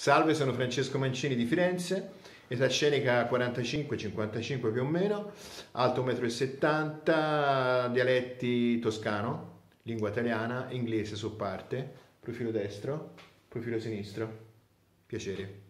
Salve, sono Francesco Mancini di Firenze, età scenica 45-55 più o meno, alto 1,70 m, dialetti toscano, lingua italiana, inglese su parte, profilo destro, profilo sinistro. Piacere.